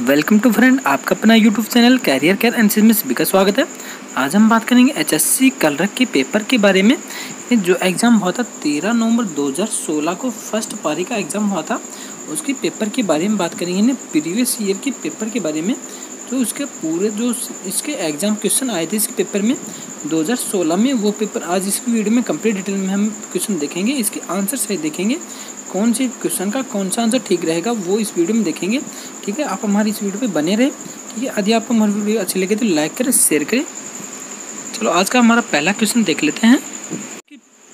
Welcome to friend आपका अपना YouTube channel career care and में सभी का स्वागत है। आज हम बात करेंगे एचएससी कलरक के पेपर के बारे में। जो एग्ज़ाम हुआ था, तेरह नवंबर 2016 को फ़र्स्ट पारी का एग्ज़ाम हुआ था, उसके पेपर के बारे में बात करेंगे। ना प्रीवियस ईयर के पेपर के बारे में। तो उसके पूरे जो इसके एग्ज़ाम क्वेश्चन आए थे इसके पेपर में 2016 में वो पेपर आज इसकी वीडियो में कंप्लीट डिटेल में हम क्वेश्चन देखेंगे, इसके आंसर सही देखेंगे। कौन सी क्वेश्चन का कौन सा आंसर ठीक रहेगा, वो इस वीडियो में देखेंगे। ठीक है? आप हमारी इस वीडियो पे बने रहे। ठीक है? यदि आपको हमारी वीडियो अच्छी लगे तो लाइक करें शेयर करें। चलो, आज का हमारा पहला क्वेश्चन देख लेते हैं।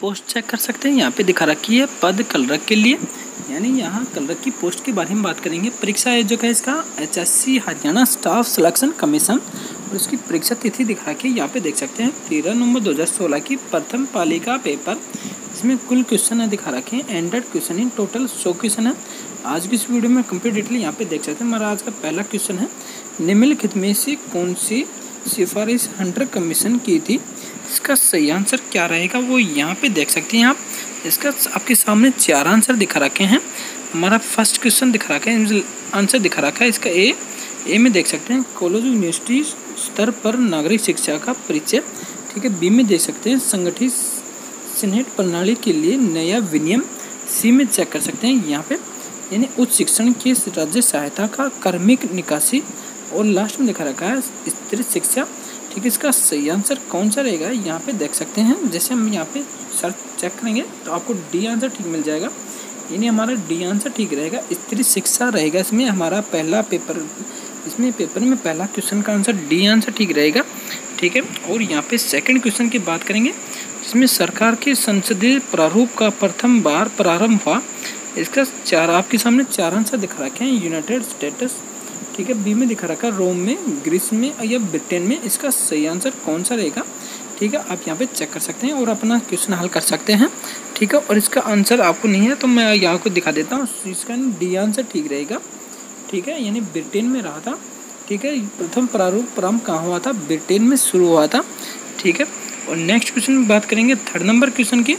पोस्ट चेक कर सकते हैं। यहाँ पे दिखा रखी है पद कलरक के लिए। यानी यहाँ कलरक की पोस्ट के बारे में बात करेंगे। परीक्षा आयोजक है इसका HSC Haryana staff selection commission इसकी परीक्षा तिथि दिखा के यहाँ पे देख सकते हैं। तेरह नवंबर 2016 की प्रथम पालिका पेपर। इसमें कुल क्वेश्चन है, दिखा रखे हैं। एंड्रॉइड क्वेश्चन इन टोटल सौ क्वेश्चन है। आज की इस वीडियो में कंप्लीट डिटेल यहाँ पे देख सकते हैं। हमारा आज का पहला क्वेश्चन है, निम्नलिखित में से कौन सी सिफारिश हंटर कमीशन की थी? इसका सही आंसर क्या रहेगा, वो यहाँ पे देख सकते हैं आप। इसका आपके सामने चार आंसर दिखा रखे हैं। हमारा फ़र्स्ट क्वेश्चन दिखा रखा है आंसर दिखा रखा है। इसका ए ए में देख सकते हैं। कॉलेज यूनिवर्सिटी स्तर पर नागरिक शिक्षा का परिचय, ठीक है बी में देख सकते हैं। संगठित सिनेट प्रणाली के लिए नया विनियम सी में चेक कर सकते हैं यहाँ पे। यानी उच्च शिक्षण के राज्य सहायता का कार्मिक निकासी और लास्ट में दिखा रखा है स्त्री शिक्षा, ठीक है, इसका सही आंसर कौन सा रहेगा यहाँ पे देख सकते हैं। जैसे हम यहाँ पे सर्च चेक करेंगे तो आपको डी आंसर ठीक मिल जाएगा। यानी हमारा डी आंसर ठीक रहेगा स्त्री शिक्षा रहेगा इसमें। हमारा पहला पेपर इसमें पेपर में पहला क्वेश्चन का आंसर डी आंसर ठीक रहेगा, ठीक है? और यहाँ पे सेकंड क्वेश्चन की बात करेंगे, जिसमें सरकार के संसदीय प्रारूप का प्रथम बार प्रारंभ हुआ। इसका चार, आपके सामने चार आंसर दिखा रखे हैं यूनाइटेड स्टेटस ठीक है? बी में दिखा रखा है रोम में ग्रीस में या ब्रिटेन में। इसका सही आंसर कौन सा रहेगा? ठीक है, आप यहाँ पे चेक कर सकते हैं और अपना क्वेश्चन हल कर सकते हैं, ठीक है? और इसका आंसर आपको नहीं है तो मैं यहाँ को दिखा देता हूँ। इसका डी आंसर ठीक रहेगा। ठीक है? यानी ब्रिटेन में रहा था, ठीक है? प्रथम प्रारूप प्रारंभ कहाँ हुआ था? ब्रिटेन में शुरू हुआ था, ठीक है? और नेक्स्ट क्वेश्चन में बात करेंगे थर्ड नंबर क्वेश्चन की।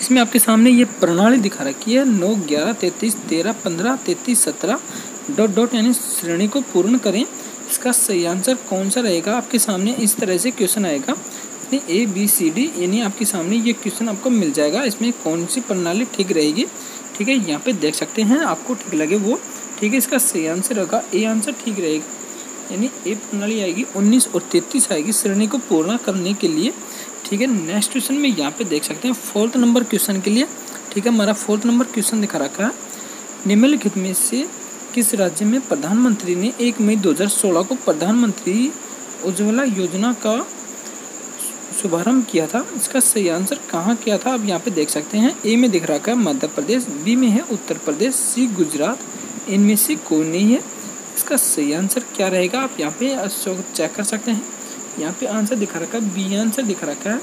इसमें आपके सामने ये प्रणाली दिखा रखी है, नौ, ग्यारह, तैंतीस, तेरह, पंद्रह, तैंतीस, सत्रह डॉट डॉट यानी श्रेणी को पूर्ण करें। इसका सही आंसर कौन सा रहेगा? आपके सामने इस तरह से क्वेश्चन आएगा। ए बी सी डी यानी आपके सामने ये क्वेश्चन आपको मिल जाएगा। इसमें कौन सी प्रणाली ठीक रहेगी? ठीक है, यहाँ पे देख सकते हैं, आपको ठीक लगे वो। ठीक है, इसका सही आंसर होगा। ए आंसर ठीक रहेगा। यानी ए प्रणाली आएगी उन्नीस और तैतीस आएगी श्रेणी को पूर्ण करने के लिए। ठीक है नेक्स्ट क्वेश्चन में यहाँ पे देख सकते हैं फोर्थ नंबर क्वेश्चन के लिए। ठीक है, हमारा फोर्थ नंबर क्वेश्चन दिखा रखा है। निम्नलिखित में से किस राज्य में प्रधानमंत्री ने एक मई 2016 को प्रधानमंत्री उज्ज्वला योजना का शुभारंभ किया था? इसका सही आंसर कहाँ किया था? आप यहाँ पे देख सकते हैं। ए में दिख रहा है, मध्य प्रदेश। बी में है, उत्तर प्रदेश। सी गुजरात। इनमें से कोई नहीं है। इसका सही आंसर क्या रहेगा? आप यहाँ पे चेक कर सकते हैं। यहाँ पे आंसर दिखा रखा है। बी आंसर दिखा रखा है।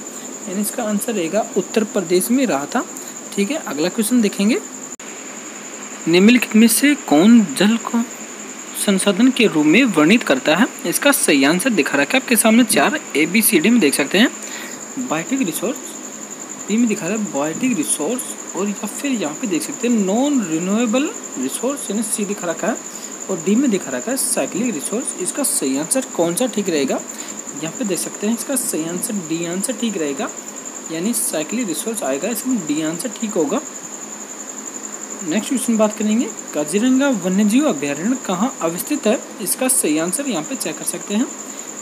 यानी इसका आंसर रहेगा उत्तर प्रदेश में रहा था। ठीक है, अगला क्वेश्चन देखेंगे। निम्नलिखित में से कौन जल को संसाधन के रूप में वर्णित करता है? इसका सही आंसर दिखा रखा है। आपके सामने चार ए बी सी डी में देख सकते हैं। बायोटिक रिसोर्स बी में दिखा रहा है बायोटिक रिसोर्स और या फिर यहाँ पे देख सकते हैं नॉन रिन्यूएबल रिसोर्स यानी सी दिखा रखा है और डी में दिखा रखा है साइक्लिक रिसोर्स इसका सही आंसर कौन सा ठीक रहेगा? यहाँ पे देख सकते हैं इसका सही आंसर डी आंसर ठीक रहेगा। यानी साइक्लिक रिसोर्स आएगा इसमें डी आंसर ठीक होगा। नेक्स्ट क्वेश्चन बात करेंगे। काजीरंगा वन्यजीव अभ्यारण्य कहाँ अवस्थित है? इसका सही आंसर यहाँ पे चेक कर सकते हैं।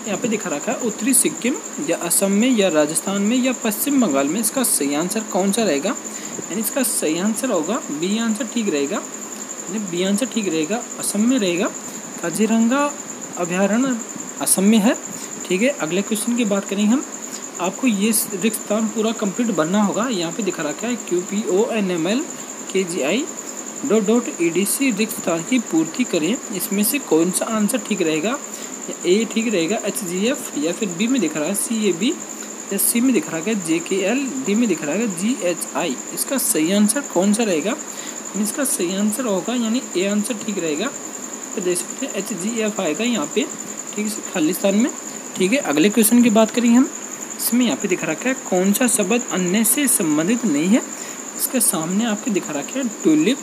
यहाँ पे दिखा रखा है, उत्तरी सिक्किम या असम में या राजस्थान में या पश्चिम बंगाल में। इसका सही आंसर कौन सा रहेगा? यानी इसका सही आंसर होगा, बी आंसर ठीक रहेगा, यानी बी आंसर ठीक रहेगा, असम में रहेगा। काजीरंगा अभ्यारण्य असम में है, ठीक है। अगले क्वेश्चन की बात करेंगे हम। आपको ये रिक्त स्थान पूरा कंप्लीट बनना होगा। यहाँ पे दिखा रखा है Q P O N M L K J I dot dot E D C रिक्त स्थान की पूर्ति करें। इसमें से कौन सा आंसर ठीक रहेगा? ए ठीक रहेगा एच जी एफ़ या फिर बी में दिख रहा है सी ए बी या सी में दिख रहा है जे के एल डी में दिख रहा है जी एच आई इसका सही आंसर कौन सा रहेगा? इसका सही आंसर होगा, यानी ए आंसर ठीक रहेगा। तो देख सकते हैं एच जी एफ़ आएगा यहाँ पे, ठीक है खालिस्तान में। ठीक है, अगले क्वेश्चन की बात करें हम। इसमें यहाँ पे दिखा रखा है कौन सा शब्द अन्य से संबंधित नहीं है? इसके सामने आपके दिखा रखा है टूलिप।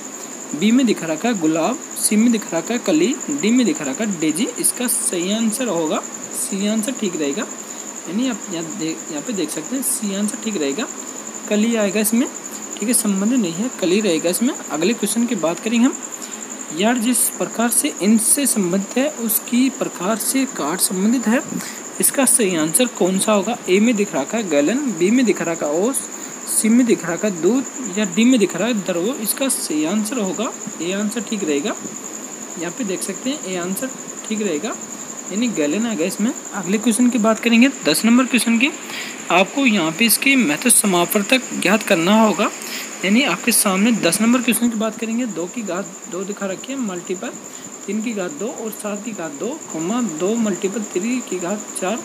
बी में दिखा रखा है गुलाब, सी में दिखा रखा है कली, डी में दिखा रखा है डेजी। इसका सही आंसर होगा, सी आंसर ठीक रहेगा। यानी आप यहाँ देख यहाँ पे देख सकते हैं, सी आंसर ठीक रहेगा। कली आएगा इसमें, ठीक है, संबंध नहीं है, कली रहेगा इसमें। अगले क्वेश्चन की बात करेंगे हम। यार, जिस प्रकार से इनसे संबंधित है, उसकी प्रकार से कार्ड संबंधित है। इसका सही आंसर कौन सा होगा? ए में दिख रखा है गैलन, बी में दिख रखा ओस सी में दिख रहा है दूध या डी में दिख रहा है दरवो इसका सही आंसर होगा ए आंसर ठीक रहेगा। यहाँ पे देख सकते हैं ए आंसर ठीक रहेगा। यानी गैलन आएगा इसमें। अगले क्वेश्चन की बात करेंगे, दस नंबर क्वेश्चन की। आपको यहाँ पे इसकी मेथड समावर्तक ज्ञात करना होगा। यानी आपके सामने दस नंबर क्वेश्चन की बात करेंगे, दो की घात दो दिखा रखी है मल्टीपल तीन की घात दो और सात की घात दो कोमा दो मल्टीपल थ्री की घात चार।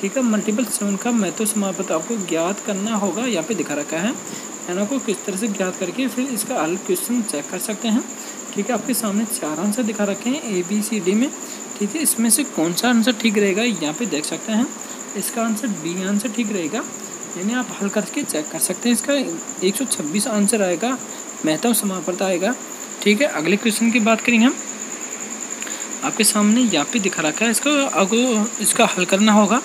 ठीक है मल्टीपल सेवन का महत्व समापत आपको ज्ञात करना होगा, यहाँ पे दिखा रखा है। एना को किस तरह से ज्ञात करके फिर इसका हल क्वेश्चन चेक कर सकते हैं। ठीक है, आपके सामने चार आंसर दिखा रखे हैं ए बी सी डी में। ठीक है, इसमें से कौन सा आंसर ठीक रहेगा, यहाँ पे देख सकते हैं। इसका आंसर बी आंसर ठीक रहेगा। यानी आप हल करके चेक कर सकते हैं, इसका 126 आंसर आएगा महत्व समापत आएगा। ठीक है, अगले क्वेश्चन की बात करेंगे हम। आपके सामने यहाँ पे दिखा रखा है, इसका आपको इसका हल करना होगा।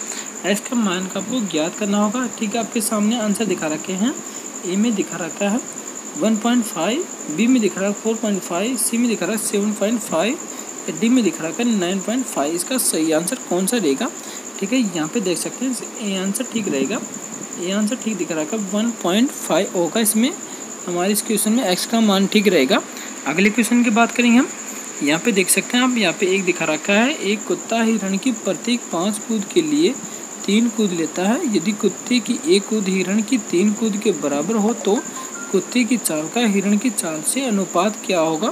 एस का मान का आपको ज्ञात करना होगा। ठीक है, आपके सामने आंसर दिखा रखे हैं। ए में दिखा रखा है। 1.5 बी में दिखा रहा है 4.5 सी में दिखा रहा है 7.5 डी में दिख रहा है 9.5 इसका सही आंसर कौन सा रहेगा? ठीक है, यहाँ पे देख सकते हैं। ए आंसर ठीक रहेगा। ए आंसर ठीक दिख रहा है। वन पॉइंट फाइव होगा इसमें हमारे इस क्वेश्चन में एक्स का मान ठीक रहेगा। अगले क्वेश्चन की बात करेंगे हम। यहाँ पे देख सकते हैं आप, यहाँ पे एक दिखा रखा है। एक कुत्ता हिरण की प्रत्येक पाँच कूद के लिए तीन कूद लेता है। यदि कुत्ते की एक कूद हिरण की तीन कूद के बराबर हो तो कुत्ते की चाल का हिरण की चाल से अनुपात क्या होगा?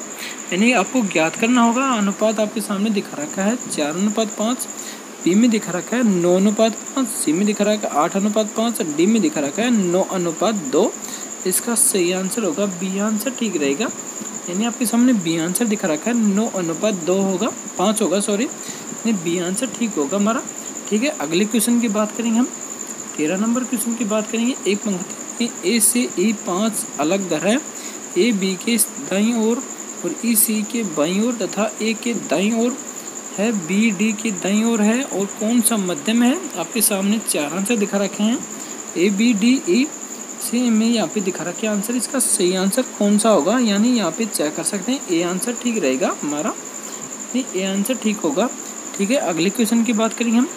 यानी आपको ज्ञात करना होगा। अनुपात आपके सामने दिखा रखा है। चार अनुपात पाँच बी में दिखा रखा है। नौ अनुपात पाँच सी में दिखा रखा है। आठ अनुपात पाँच डी में दिखा रखा है। नौ अनुपात दो। इसका सही आंसर होगा। बी आंसर ठीक रहेगा। यानी आपके सामने बी आंसर दिखा रखा है। नौ अनुपात दो होगा। पाँच होगा सॉरी यानी बी आंसर ठीक होगा हमारा। ठीक है, अगले क्वेश्चन की बात करेंगे हम। तेरह नंबर क्वेश्चन की बात करेंगे। एक पंक्ति ए से ई पाँच अलग दर है। ए बी के दाई ओर और ई सी के बाई ओर तथा ए के दाई ओर है। बी डी के दाई ओर है और कौन सा मध्यम है? आपके सामने चार आंसर दिखा रखे हैं। ए बी डी ई सी में यहाँ पे दिखा रखे आंसर। इसका सही आंसर कौन सा होगा? यानी यहाँ पे चेक कर सकते हैं। ए आंसर ठीक रहेगा हमारा। नहीं ए आंसर ठीक होगा। ठीक है, अगले क्वेश्चन की बात करेंगे हम।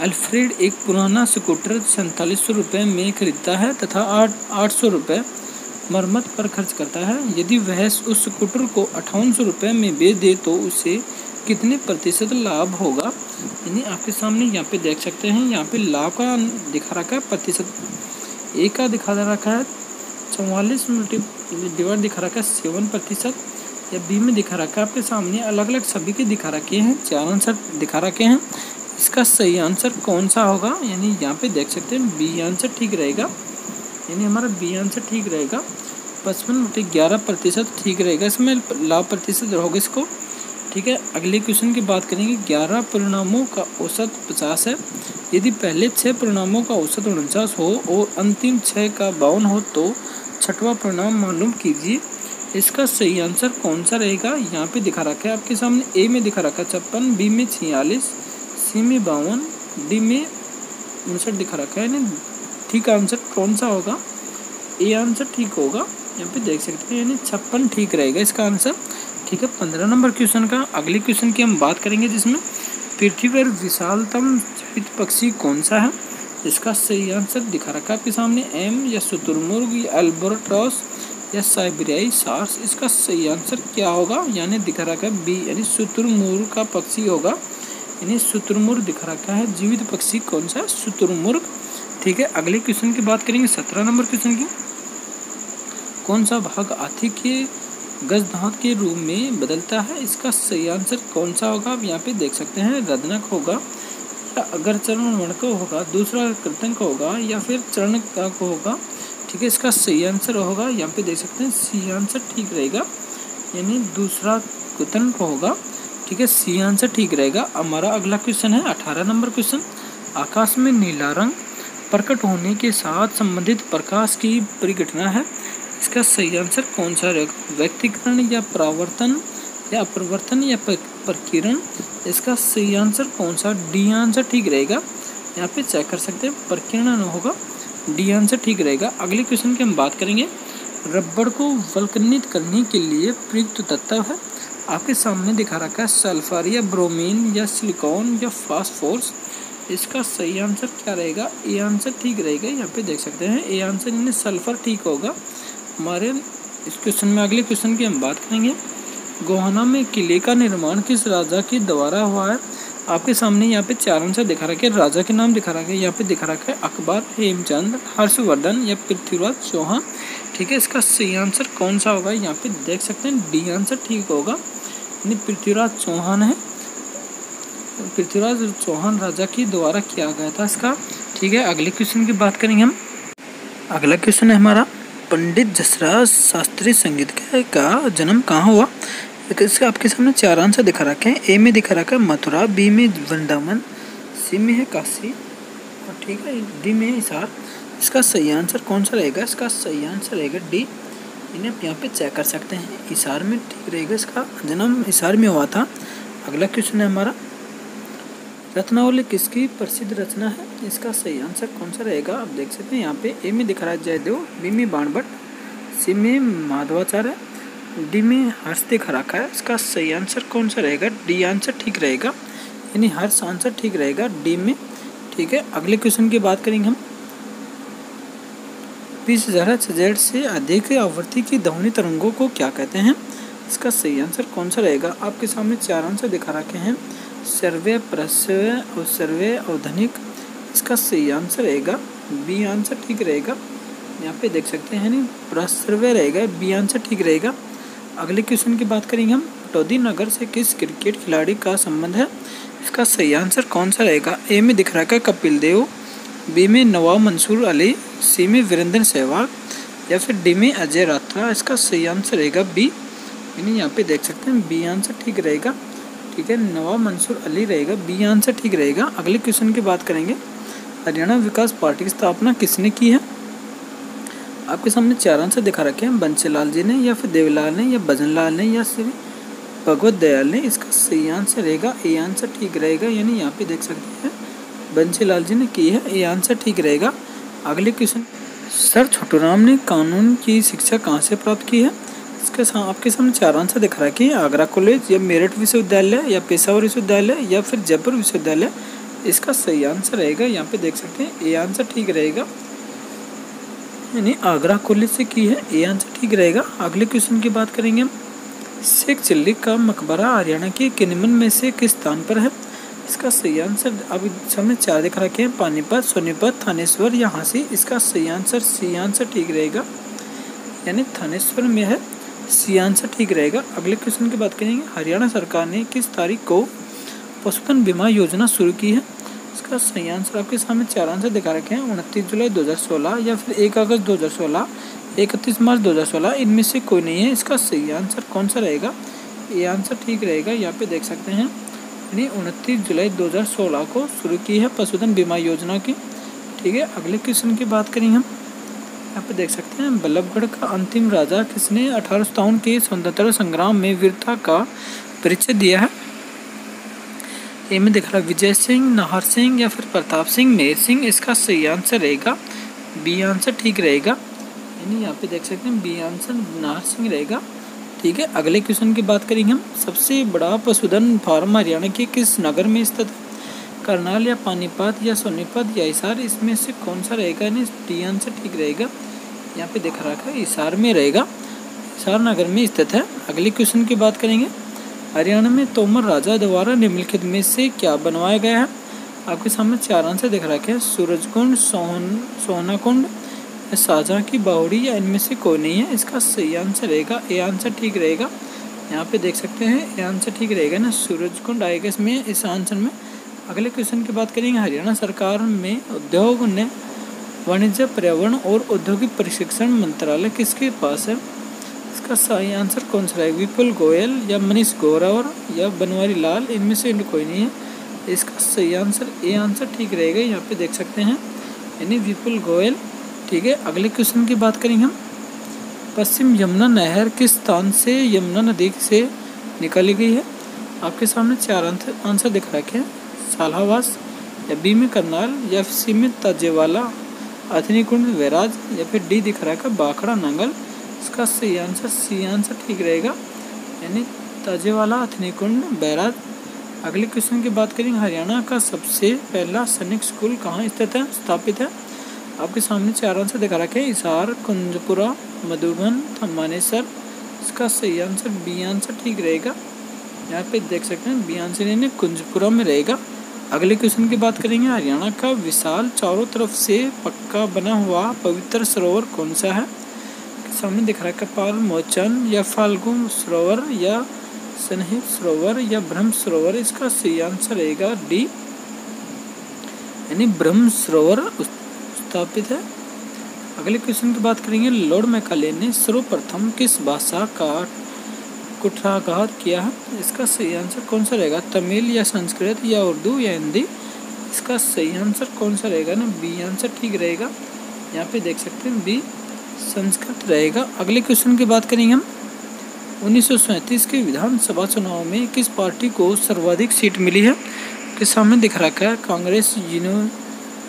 अल्फ्रेड एक पुराना स्कूटर सैंतालीस सौ रुपये में खरीदता है तथा आठ आठ सौ रुपये मरम्मत पर खर्च करता है। यदि वह उस स्कूटर को अठावन सौ रुपये में बेच दे तो उसे कितने प्रतिशत लाभ होगा? यानी आपके सामने यहाँ पे देख सकते हैं। यहाँ पे लाभ का दिखा रखा है, प्रतिशत। ए का दिखा रखा है, चौवालीस मल्टी, डिवाइड दिखा रखा है, सेवन प्रतिशत। या बी में दिखा रखा है, आपके सामने अलग अलग सभी के दिखा रखे हैं, चार आंसर दिखा रखे हैं। इसका सही आंसर कौन सा होगा? यानी यहाँ पे देख सकते हैं बी आंसर ठीक रहेगा। यानी हमारा बी आंसर ठीक रहेगा। पचपन बटे ग्यारह प्रतिशत ठीक रहेगा। इसमें लाभ प्रतिशत रहोगे इसको। ठीक है, अगले क्वेश्चन की बात करेंगे। ग्यारह परिणामों का औसत पचास है। यदि पहले छः परिणामों का औसत उनचास हो और अंतिम छः का बावन हो तो छठवा परिणाम मालूम कीजिए। इसका सही आंसर कौन सा रहेगा? यहाँ पे दिखा रखा है आपके सामने। ए में दिखा रखा है छप्पन बी में छियालीस सी में बावन डी में उनसठ दिखा रखा है, यानी ठीक आंसर कौन सा होगा? ए आंसर ठीक होगा, यहाँ पे देख सकते हैं, यानी छप्पन ठीक रहेगा इसका आंसर ठीक है, पंद्रह नंबर क्वेश्चन का अगले क्वेश्चन की हम बात करेंगे जिसमें पृथ्वी पर विशालतम जीवित पक्षी कौन सा है? इसका सही आंसर दिखा रखा है आपके सामने एम या शुतुरमुर्ग या एल्बोट्रॉस या साइबरियाई सार्स। इसका सही आंसर क्या होगा? यानी दिखा रखा है बी यानी शुतुरमुर्ग का पक्षी होगा। यानी शुतुरमुर्ग दिखा रखा है। जीवित पक्षी कौन सा? शुतुरमुर्ग ठीक है, अगले क्वेश्चन की बात करेंगे, सत्रह नंबर क्वेश्चन की। कौन सा भाग हाथी के गजदांत के रूप में बदलता है? इसका सही आंसर कौन सा होगा? आप यहाँ पे देख सकते हैं रदनक होगा, या अगर चरण वर्ण का होगा, दूसरा कृतंक होगा, या फिर चरण का होगा। ठीक है, इसका सही आंसर होगा। यहाँ पे देख सकते हैं सी आंसर ठीक रहेगा। यानी दूसरा कृतंक होगा। ठीक है सी आंसर ठीक रहेगा। हमारा अगला क्वेश्चन है, अठारह नंबर क्वेश्चन आकाश में नीला रंग प्रकट होने के साथ संबंधित प्रकाश की परिघटना है। इसका सही आंसर कौन सा रहेगा? व्यक्तिकरण या प्रावर्तन? या अपरिवर्तन या प्रकीर्ण? इसका सही आंसर कौन सा? डी आंसर ठीक रहेगा। यहाँ पे चेक कर सकते हैं, प्रकीर्ण होगा। डी आंसर ठीक रहेगा। अगले क्वेश्चन की हम बात करेंगे। रबड़ को वल्कनित करने के लिए प्रयुक्त तत्व है। आपके सामने दिखा रखा है सल्फ़र या ब्रोमीन या सिलिकॉन या फास्फोर्स इसका सही आंसर क्या रहेगा? ए आंसर ठीक रहेगा, यहाँ पे देख सकते हैं। ए आंसर यानी सल्फ़र ठीक होगा। हमारे इस क्वेश्चन में, अगले क्वेश्चन की हम बात करेंगे। गोहाना में किले का निर्माण किस राजा के द्वारा हुआ है? आपके सामने यहाँ पे चार आंसर दिखा रखे राजा के नाम दिखा रखे यहाँ पे दिखा रखा है अकबर, हेमचंद, हर्षवर्धन या पृथ्वीराज चौहान। ठीक है, इसका सही आंसर कौन सा होगा? यहाँ पे देख सकते हैं। डी आंसर ठीक होगा। यानी पृथ्वीराज चौहान है। पृथ्वीराज चौहान राजा के द्वारा किया गया था इसका। ठीक है, अगले क्वेश्चन की बात करेंगे हम। अगला क्वेश्चन है हमारा, पंडित जसराज शास्त्रीय संगीत का जन्म कहाँ हुआ? इसका आपके सामने चार आंसर दिखा रखे हैं। ए में दिखा रखा है मथुरा बी में वृंदावन सी में है काशी। और ठीक है डी में है हिसार। इसका सही आंसर कौन सा रहेगा? इसका सही आंसर रहेगा डी इन्हें आप यहाँ पे चेक कर सकते हैं। हिसार में ठीक रहेगा इसका जन्म हिसार में हुआ था। अगला क्वेश्चन है हमारा। रत्नावली किसकी प्रसिद्ध रचना है? इसका सही आंसर कौन सा रहेगा? आप देख सकते हैं, यहाँ पे ए में दिख रहा है जयदेव बी में बाणभट्ट, सी में माधवाचार्य, डी में हर्ष दिख रखा है। इसका सही आंसर कौन सा रहेगा? डी आंसर ठीक रहेगा। यानी हर्ष आंसर ठीक रहेगा डी में। ठीक है, अगले क्वेश्चन की बात करेंगे हम। बीस हज़ार जेड से अधिक आवृत्ति की ध्वनि तरंगों को क्या कहते हैं? इसका सही आंसर कौन सा रहेगा? आपके सामने चार आंसर दिखा रखे हैं। सर्वे प्रसव और सर्वे और धनिक इसका सही आंसर रहेगा। बी आंसर ठीक रहेगा। यहाँ पे देख सकते हैं नहीं प्रसर्वे रहेगा। बी आंसर ठीक रहेगा। अगले क्वेश्चन की बात करेंगे हम। टोदी नगर से किस क्रिकेट खिलाड़ी का संबंध है? इसका सही आंसर कौन सा रहेगा? ए में दिख रहा है कपिल देव, बी में नवाब मंसूर अली सी में वीरेंद्र सहवाग या फिर डी में अजय रात्रा इसका सही आंसर रहेगा बी। यानी यहाँ पे देख सकते हैं, बी आंसर ठीक रहेगा। ठीक है, नवाब मंसूर अली रहेगा। बी आंसर ठीक रहेगा। अगले क्वेश्चन की बात करेंगे। हरियाणा विकास पार्टी की स्थापना किसने की है? आपके सामने चार आंसर दिखा रखे हैं। बंसीलाल जी ने या फिर देवलाल ने या भजन लाल ने या फिर भगवत दयाल ने। इसका सही आंसर रहेगा। ए आंसर ठीक रहेगा। यानी यहाँ पे देख सकते हैं, बंसीलाल जी ने की है। ए आंसर ठीक रहेगा। अगले क्वेश्चन सर, छोटूराम ने कानून की शिक्षा कहाँ से प्राप्त की है? इसके साथ आपके सामने चार आंसर दिख रहा है कि आगरा कॉलेज या मेरठ विश्वविद्यालय या पेशावर विश्वविद्यालय या फिर जयपुर विश्वविद्यालय। इसका सही आंसर रहेगा, यहाँ पे देख सकते हैं। ए आंसर ठीक रहेगा। यानी आगरा कॉलेज से की है, ए आंसर ठीक रहेगा। अगले क्वेश्चन की बात करेंगे हम। शेख चिल्ली का मकबरा हरियाणा के किनमन में से किस स्थान पर है? इसका सही आंसर अभी सामने चार दिख रखे हैं, पानीपत, सोनीपत, थानेश्वर या हाँसी इसका सही आंसर सी आंसर ठीक रहेगा। यानी थानेश्वर में है सी आंसर ठीक रहेगा। अगले क्वेश्चन की बात करेंगे, हरियाणा सरकार ने किस तारीख को पशुधन बीमा योजना शुरू की है? इसका सही आंसर आपके सामने चार आंसर दिखा रखे हैं, उनतीस जुलाई 2016 या फिर एक अगस्त 2016 इकतीस मार्च 2016 इनमें से कोई नहीं है। इसका सही आंसर कौन सा रहेगा? ये आंसर ठीक रहेगा, यहाँ पे देख सकते हैं। यानी उनतीस जुलाई 2016 को शुरू की है पशुधन बीमा योजना की। ठीक है, अगले क्वेश्चन की बात करें हम। यहाँ पे देख सकते हैं, बल्लभगढ़ का अंतिम राजा किसने अठारह के स्वतंत्रता संग्राम में वीरता का परिचय दिया है? ए में दिख रहा विजय सिंह, नाहर सिंह या फिर प्रताप सिंह मेर सिंह इसका सही आंसर रहेगा बी आंसर ठीक रहेगा। यानी यहाँ पे देख सकते हैं बी आंसर नाहर सिंह रहेगा। ठीक है। अगले क्वेश्चन की बात करेंगे हम। सबसे बड़ा पशुधन फार्म हरियाणा के किस नगर में स्थित है? करनाल या पानीपत या सोनीपत या हिसार? इसमें से कौन सा रहेगा? यानी डी आंसर ठीक रहेगा। यहाँ पे दिख रखा है, हिसार में रहेगा। हिसार नगर में स्थित है। अगले क्वेश्चन की बात करेंगे। हरियाणा में तोमर राजा द्वारा निम्नलिखित में से क्या बनवाया गया है? आपके सामने चार आंसर दिख रखे हैं। सूरज कुंड सोहन सोहना कुंड शाहजहाँ की बावड़ी या इनमें से कोई नहीं है, इसका सही आंसर रहेगा ए आंसर ठीक रहेगा। यहाँ पे देख सकते हैं ए आंसर ठीक रहेगा ना सूरज कुंड आएगा इसमें, इस आंसर में। अगले क्वेश्चन की बात करेंगे, हरियाणा सरकार में उद्योग ने वाणिज्य, पर्यावरण और औद्योगिक प्रशिक्षण मंत्रालय किसके पास है? इसका सही आंसर कौन सा है विपुल गोयल या मनीष गौरवर या बनवारी लाल? इनमें से कोई नहीं है। इसका सही आंसर ए आंसर ठीक रहेगा, यहाँ पे देख सकते हैं। यानी विपुल गोयल ठीक है, अगले क्वेश्चन की बात करेंगे हम। पश्चिम यमुना नहर किस स्थान से यमुना नदी से निकाली गई है। आपके सामने चार आंसर दिख रखे हैं सालावास या बी में करनाल, या सी में ताजेवाला अथनी कुंड वैराज, या फिर डी दिख रहा है बाखड़ा नंगल। इसका सही आंसर, सी आंसर ठीक रहेगा। यानी ताजेवाला, अथनीकुंड बैराज अगले क्वेश्चन की बात करेंगे हरियाणा का सबसे पहला सैनिक स्कूल कहाँ स्थित है, स्थापित है? आपके सामने चार आंसर दिखा रखे हैं। इसार कुंजपुरा, मधुबन थम्बानेसर इसका सही आंसर, बी आंसर ठीक रहेगा। यहाँ पे देख सकते हैं, बी आंसर यानी कुंजपुरा में रहेगा। अगले क्वेश्चन की बात करेंगे, हरियाणा का विशाल चारों तरफ़ से पक्का बना हुआ पवित्र सरोवर कौन सा है? सामने दिख रहा है, कपाल, मोचन या फाल्गुन सरोवर या सनहित सरोवर या ब्रह्म सरोवर। इसका सही आंसर रहेगा डी। यानी ब्रह्म सरोवर स्थापित है। अगले क्वेश्चन की बात करेंगे लॉर्ड मैकाले ने सर्वप्रथम किस भाषा का कुठागार किया है? इसका सही आंसर कौन सा रहेगा, तमिल या संस्कृत या उर्दू या हिंदी? इसका सही आंसर कौन सा रहेगा ना बी आंसर ठीक रहेगा। यहाँ पे देख सकते हैं बी संस्कृत रहेगा। अगले क्वेश्चन की बात करेंगे हम। उन्नीस के विधानसभा चुनाव में किस पार्टी को सर्वाधिक सीट मिली है? के सामने दिख रखा है, कांग्रेस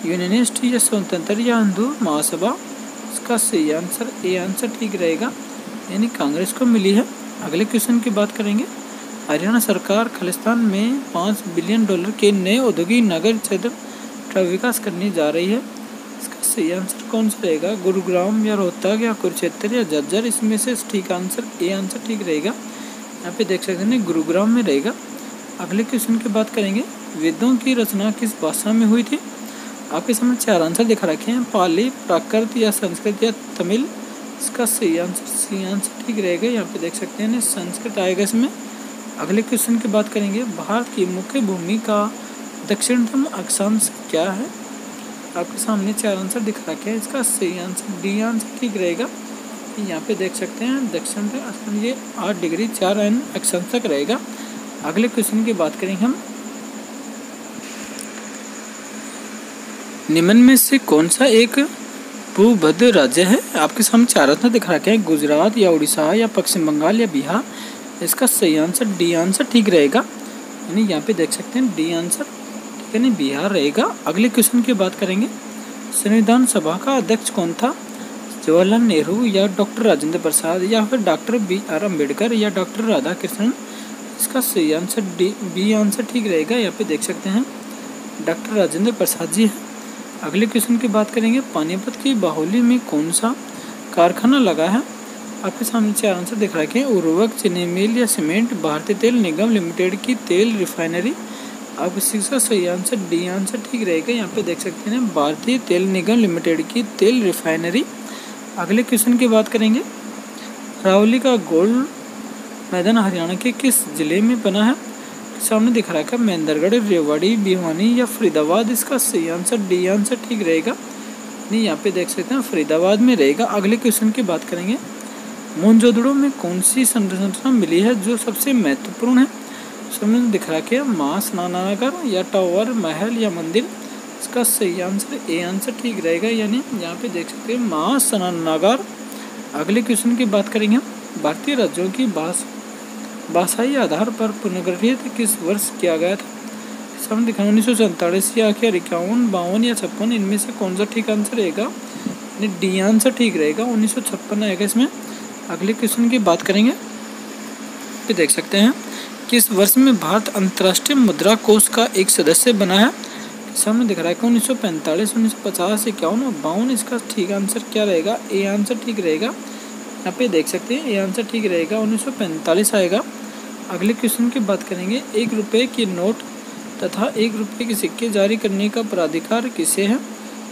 यूनियनिस्ट या स्वतंत्र या हिंदू महासभा इसका सही आंसर ए आंसर ठीक रहेगा। यानी कांग्रेस को मिली है। अगले क्वेश्चन की बात करेंगे। हरियाणा सरकार खालिस्तान में पाँच बिलियन डॉलर के नए औद्योगिक नगर क्षेत्र का विकास करने जा रही है। इसका सही आंसर कौन सा रहेगा? गुरुग्राम या रोहतक या कुरुक्षेत्र या जज्जर इसमें से ठीक आंसर ए आंसर ठीक रहेगा। यहाँ पे देख सकते हैं, गुरुग्राम में रहेगा। अगले क्वेश्चन की बात करेंगे। वेदों की रचना किस भाषा में हुई थी? आपके सामने चार आंसर दिखा रखे हैं, पाली, प्राकृत या संस्कृत या तमिल। इसका सही आंसर सही आंसर ठीक रहेगा। यहाँ पे देख सकते हैं संस्कृत आएगा इसमें। अगले क्वेश्चन की बात करेंगे। भारत की मुख्य भूमि का दक्षिणतम अक्षांश क्या है? आपके सामने चार आंसर दिखा रखे हैं। इसका सही आंसर, डी आंसर ठीक रहेगा। यहाँ पे देख सकते हैं दक्षिण ये आठ डिग्री चार एन अक्षांश तक रहेगा। अगले क्वेश्चन की बात करेंगे हम। निम्न में से कौन सा एक भूभद्र राज्य है? आपके सामने चार आंसर दिख रखे हैं। गुजरात या उड़ीसा या पश्चिम बंगाल या बिहार। इसका सही आंसर, डी आंसर ठीक रहेगा। यानी यहाँ पे देख सकते हैं, डी आंसर ठीक है नहीं बिहार रहेगा। अगले क्वेश्चन की बात करेंगे। संविधान सभा का अध्यक्ष कौन था? जवाहरलाल नेहरू या डॉक्टर राजेंद्र प्रसाद या फिर डॉक्टर बी आर अंबेडकर या डॉक्टर राधा कृष्णन इसका सही आंसर, डी, बी आंसर ठीक रहेगा। यहाँ पे देख सकते हैं, डॉक्टर राजेंद्र प्रसाद जी हैं। अगले क्वेश्चन की बात करेंगे, पानीपत की बाहुली में कौन सा कारखाना लगा है? आपके सामने चार आंसर दिख रखे हैं उर्वरक, चीनी मिल या सीमेंट भारतीय तेल निगम लिमिटेड की तेल रिफाइनरी अब इसका सही आंसर डी आंसर ठीक रहेगा। यहाँ पे देख सकते हैं, भारतीय तेल निगम लिमिटेड की तेल रिफाइनरी अगले क्वेश्चन की बात करेंगे, रावली का गोल्ड मैदान हरियाणा के किस ज़िले में बना है? सामने दिख रहा है महेंद्रगढ़, रेवाड़ी, भिवानी या फरीदाबाद? इसका सही आंसर डी आंसर ठीक रहेगा। नहीं, यहाँ पे देख सकते हैं, फरीदाबाद में रहेगा। अगले क्वेश्चन की बात करेंगे। मोनजोदड़ो में कौन सी संरचना मिली है जो सबसे महत्वपूर्ण है? सामने दिख रहा है माँ स्नानागर या टावर, महल या मंदिर? इसका सही आंसर ए आंसर ठीक रहेगा। यानी यहाँ पे देख सकते हैं, माँ स्नानागार। अगले क्वेश्चन की बात करेंगे। भारतीय राज्यों की भाष भाषाई आधार पर पुनर्गठित किस वर्ष किया गया था? सामने दिखा उन्नीस सौ सैंतालीस या आखिर इक्यावन, बावन या छप्पन, इनमें से कौन सा ठीक आंसर रहेगा? डी आंसर ठीक रहेगा उन्नीस सौ छप्पन आएगा इसमें? अगले क्वेश्चन की बात करेंगे। तो देख सकते हैं, किस वर्ष में भारत अंतर्राष्ट्रीय मुद्रा कोष का एक सदस्य बना है? सामने दिख रहा है कि उन्नीस सौ पैंतालीस, उन्नीस सौ पचास, इक्यावन और बावन, इसका ठीक आंसर क्या रहेगा? ए आंसर ठीक रहेगा। यहाँ पे देख सकते हैं, ये आंसर ठीक रहेगा, उन्नीस सौ पैंतालीस आएगा। अगले क्वेश्चन की बात करेंगे, एक रुपये के नोट तथा एक रुपये के सिक्के जारी करने का प्राधिकार किसे है?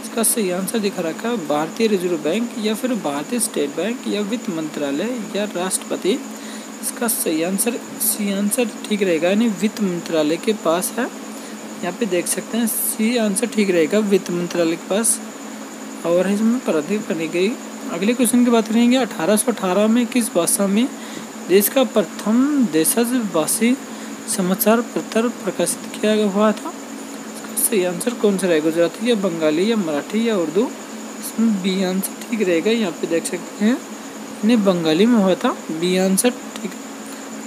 इसका सही आंसर दिखा रखा है, भारतीय रिज़र्व बैंक या फिर भारतीय स्टेट बैंक या वित्त मंत्रालय या राष्ट्रपति। इसका सही आंसर सी आंसर ठीक रहेगा, यानी वित्त मंत्रालय के पास है। यहाँ पे देख सकते हैं सी आंसर ठीक रहेगा, वित्त मंत्रालय के पास। और इसमें प्राधिक बनी गई अगले क्वेश्चन की बात करेंगे, अठारह सौ अठारह में किस भाषा में देश का प्रथम देशजवासी समाचार पत्र प्रकाशित किया हुआ था? सही आंसर कौन सा रहेगा? गुजराती या बंगाली या मराठी या उर्दू? इसमें बी आंसर ठीक रहेगा, यहाँ पे देख सकते हैं। इन्हें बंगाली में हुआ था। बी आंसर ठीक।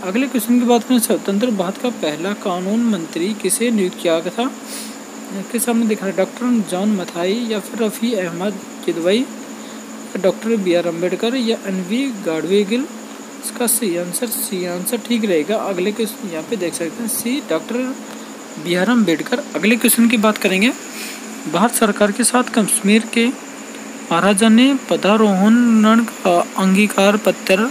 अगले क्वेश्चन की बात करें, स्वतंत्र भारत का पहला कानून मंत्री किसे नियुक्त किया गया था? इसके सामने दिख डॉक्टर जॉन मथाई या फिर Rafi Ahmed Kidwai doctor B R Ambedkar या एन वी गाडवेगिल इसका सी आंसर सी आंसर ठीक रहेगा। अगले क्वेश्चन यहाँ पे देख सकते हैं। C, doctor B R Ambedkar अगले क्वेश्चन की बात करेंगे। भारत सरकार के साथ कश्मीर के महाराजा ने पदारोहण का अंगीकार पत्र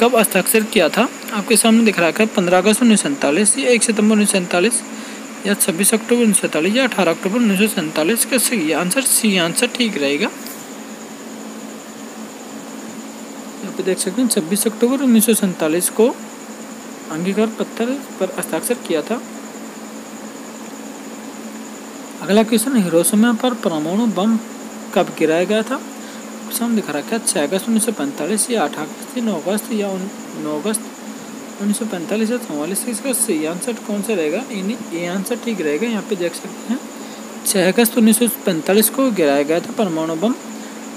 कब हस्ताक्षर किया था? आपके सामने दिख रहा है पंद्रह अगस्त उन्नीस सौ सैंतालीस या एक सितंबर उन्नीस सौ सैंतालीस या छब्बीस अक्टूबर उन्नीस सैंतालीस या अठारह अक्टूबर उन्नीस सौ सैंतालीस का सही आंसर सी आंसर ठीक रहेगा यहाँ पे देख सकते हैं, छब्बीस अक्टूबर उन्नीस सौ सैंतालीस को अंगीकार पत्थर पर हस्ताक्षर किया था। अगला क्वेश्चन हिरोशिमा पर परमाणु बम कब गिराया गया था? सामने दिखा रखा है छः अगस्त उन्नीस सौ पैंतालीस या आठ अगस्त नौ अगस्त या नौ अगस्त उन्नीस सौ पैंतालीस या चौवालीस इसका सही आंसर कौन सा रहेगा? ये आंसर ठीक रहेगा, यहाँ पे देख सकते हैं। छः अगस्त उन्नीस सौ पैंतालीस को गिराया गया था परमाणु बम।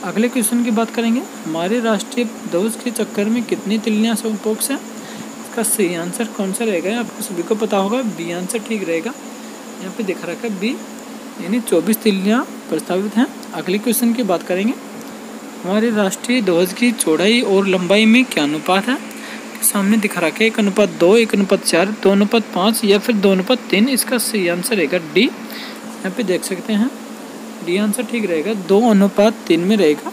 अगले क्वेश्चन की बात करेंगे। हमारे राष्ट्रीय ध्वज के चक्कर में कितनी तिल्लियाँ संपोक्स हैं इसका सही आंसर कौन सा रहेगा? आपको सभी को पता होगा, बी आंसर ठीक रहेगा। यहाँ पे दिखा रखा है, बी। यानी चौबीस तिल्लियाँ प्रस्तावित हैं। अगले क्वेश्चन की बात करेंगे। हमारे राष्ट्रीय ध्वज की चौड़ाई और लंबाई में क्या अनुपात है? सामने दिखा रखा है, एक अनुपात दो, एक अनुपात चार, दो अनुपात पाँच या फिर दो अनुपात तीन। इसका सही आंसर रहेगा डी। यहाँ पे देख सकते हैं। डी आंसर ठीक रहेगा। दो अनुपात तीन में रहेगा।